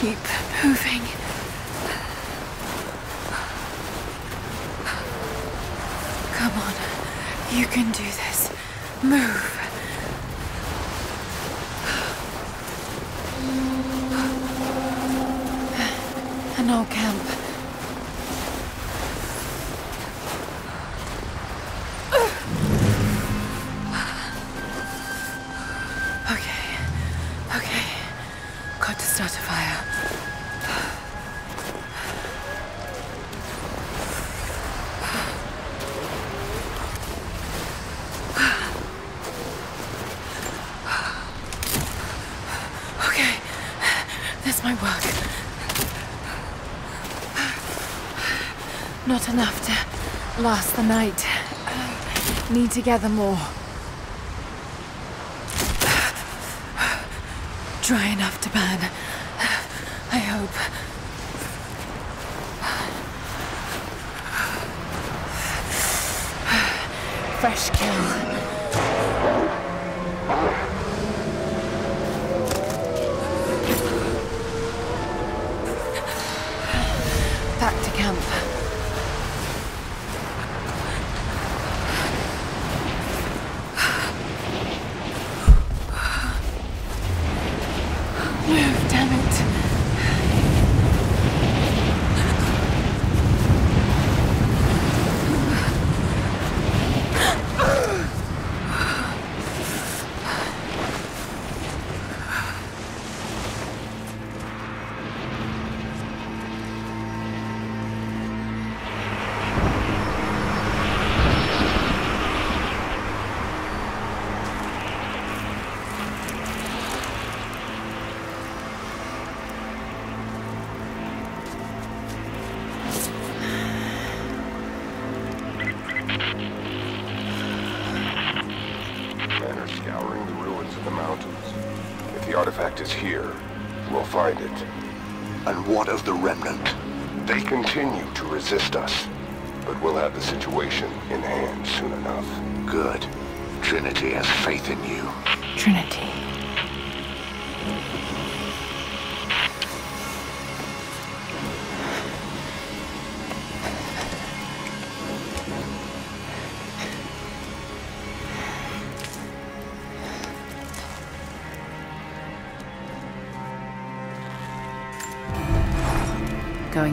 Keep moving. Come on. You can do this. Move. Enough to last the night. Um, need to gather more. Move, And what of the remnant? They continue to resist us, but we'll have the situation in hand soon enough. Good. Trinity has faith in you. Trinity.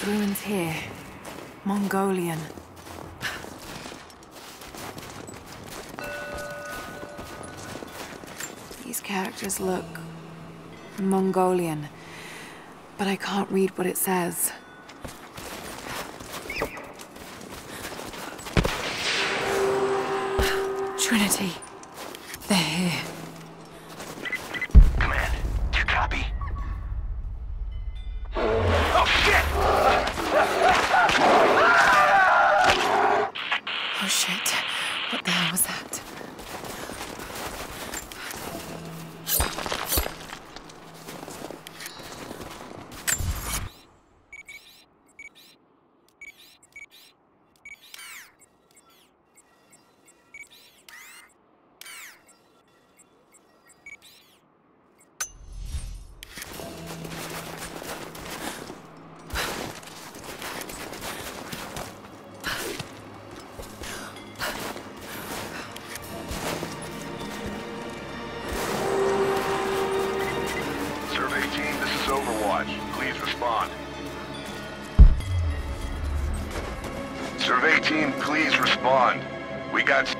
These ruins here. Mongolian. These characters look Mongolian, but I can't read what it says. Trinity. They're here. Respond. We got...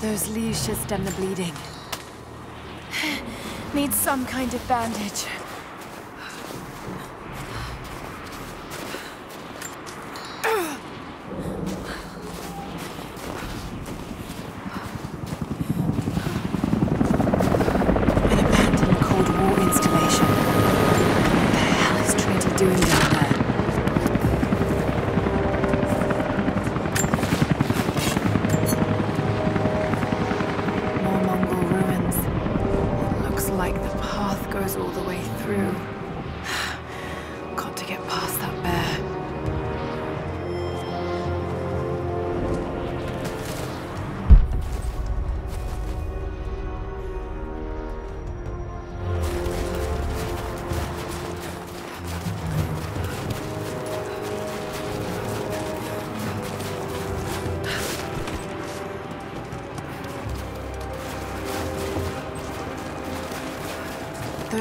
Those leaves should stem the bleeding. Need some kind of bandage.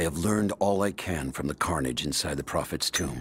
I have learned all I can from the carnage inside the Prophet's tomb.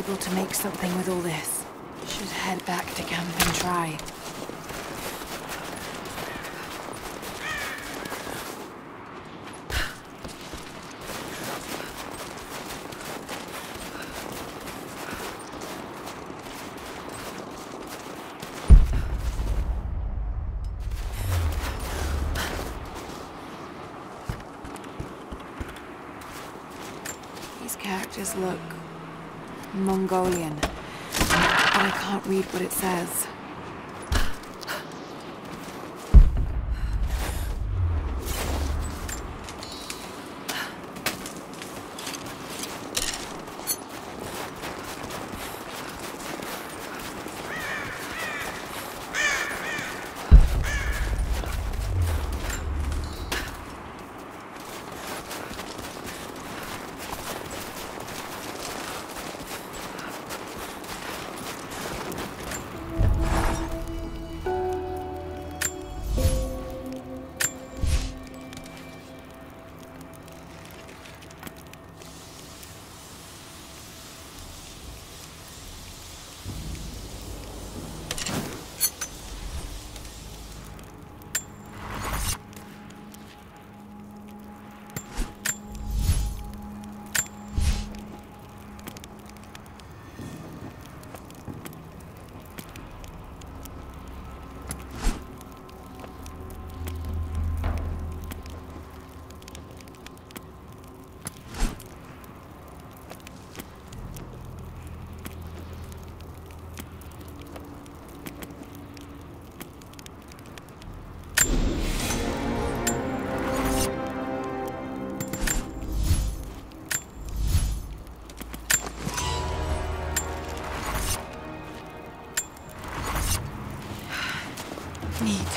able to make something with all this. Should head back to camp and try. Characters look Mongolian, but I can't read what it says.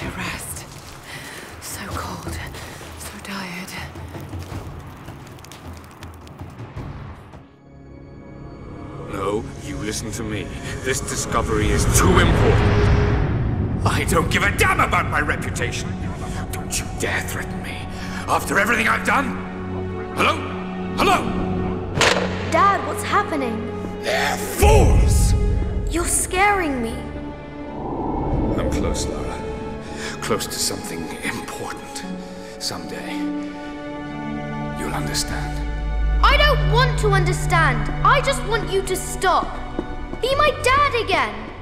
To rest. So cold, so tired. No, you listen to me. This discovery is too important. I don't give a damn about my reputation. Don't you dare threaten me. After everything I've done? Hello? Hello? Dad, what's happening? They're fools! You're scaring me. I'm close, Lara. Close to something important. Someday, you'll understand. I don't want to understand. I just want you to stop. Be my dad again.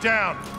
Down.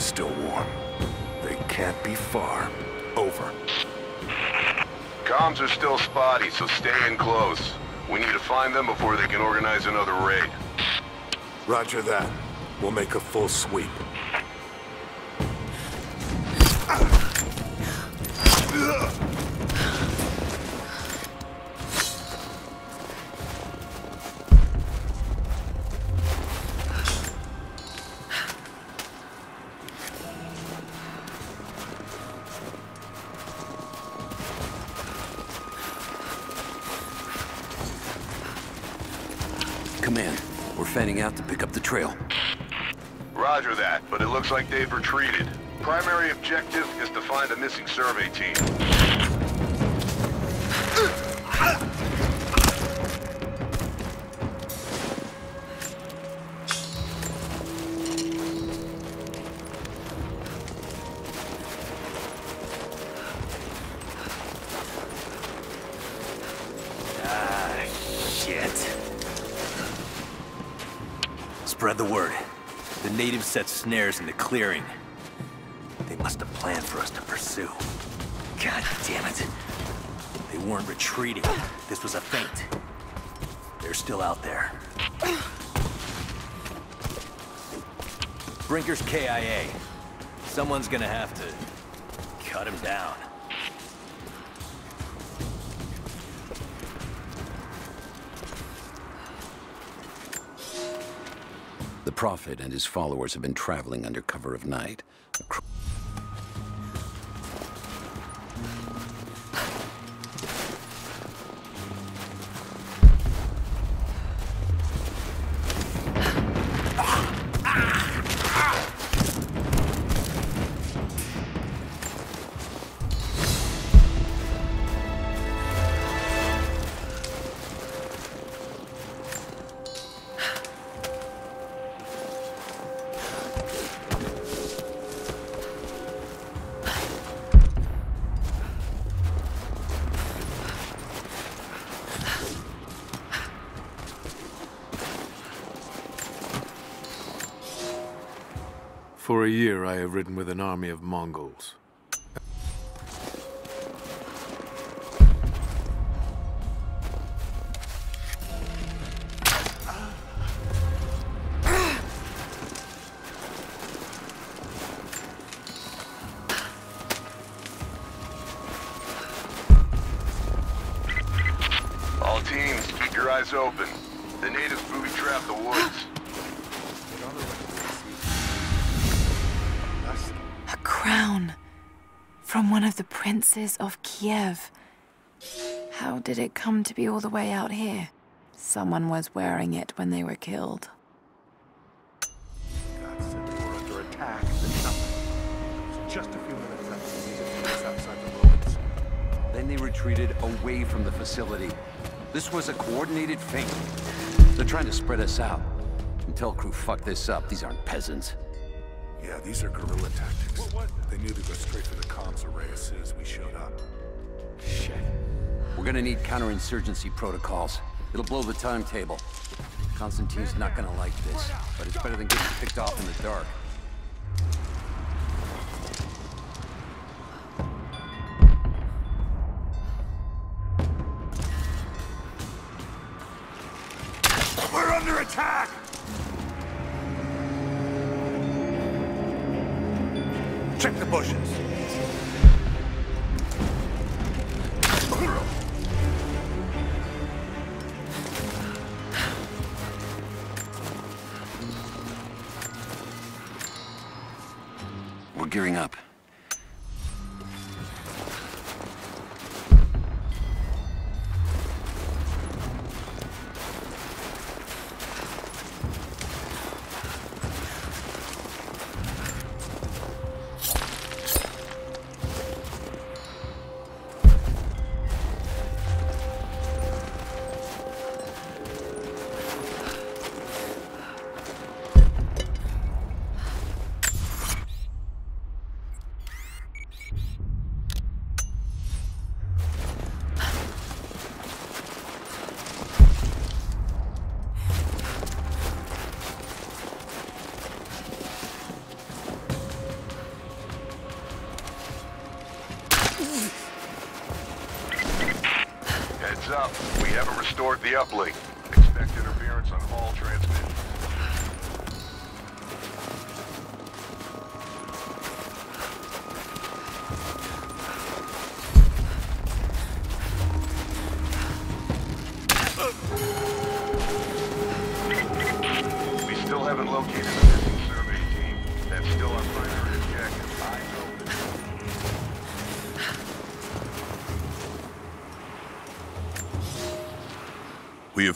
Was still warm. They can't be far. Over. Comms are still spotty, so stay in close. We need to find them before they can organize another raid. Roger that. We'll make a full sweep. Looks like they've retreated. Primary objective is to find a missing survey team. Ah, shit. Spread the word. Natives set snares in the clearing. They must have planned for us to pursue. God damn it. They weren't retreating. This was a feint. They're still out there. Brinker's KIA. Someone's gonna have to cut him down. The Prophet and his followers have been traveling under cover of night. For a year, I have ridden with an army of Mongols. Of Kiev. How did it come to be all the way out here? Someone was wearing it when they were killed. God said they were under attack, just a few minutes outside the ruins. Then they retreated away from the facility. This was a coordinated feint. They're trying to spread us out. Until crew fuck this up, these aren't peasants. Yeah, these are guerrilla tactics. what They knew to go straight for the comms array as soon as we showed up. Shit. We're gonna need counterinsurgency protocols. It'll blow the timetable. Constantine's not gonna like this, but it's better than getting picked off in the dark. Gearing up. Up, we haven't restored the uplink. Expect interference on all transmissions.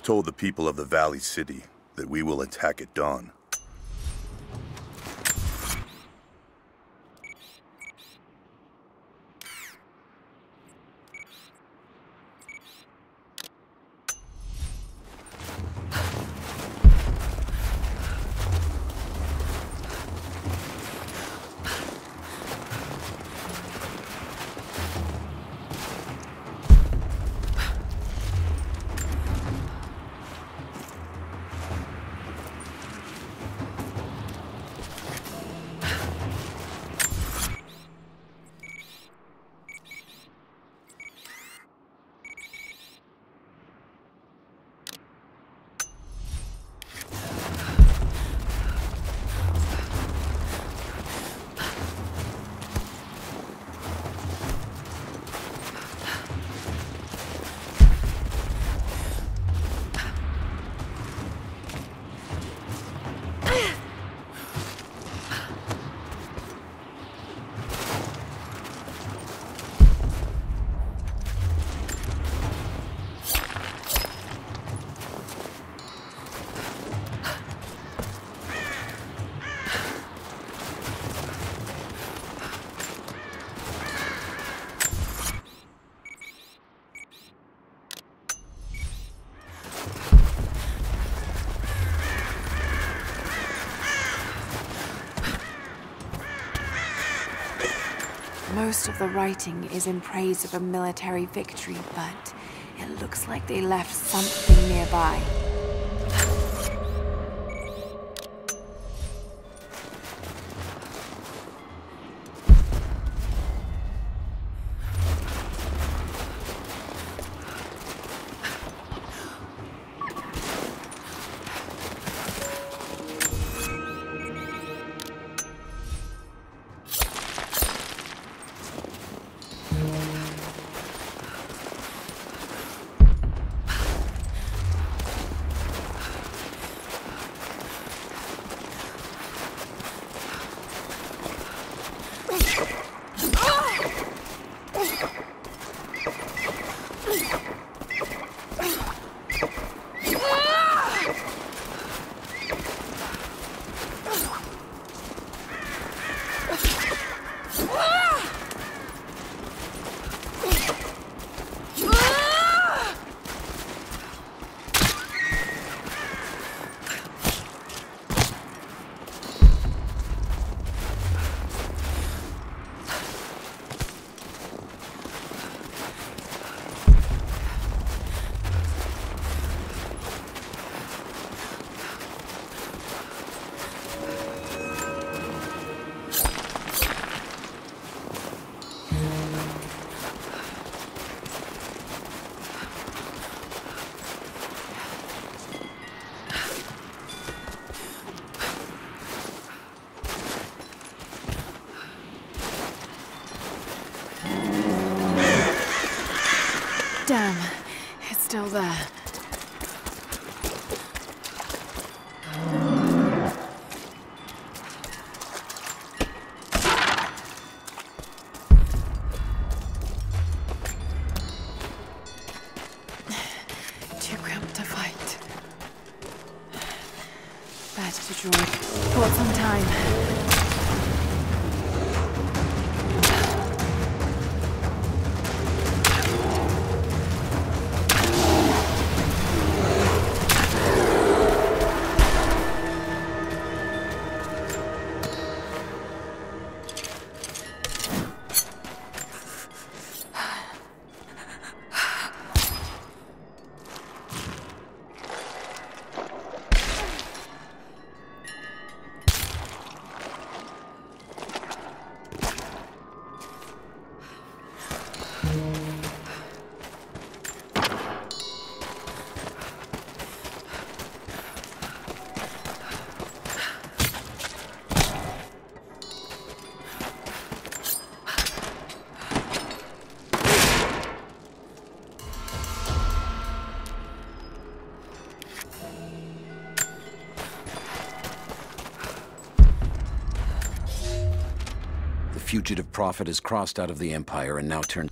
Told the people of the Valley City that we will attack at dawn. Most of the writing is in praise of a military victory, but it looks like they left something nearby. There. Fugitive prophet has crossed out of the Empire and now turned...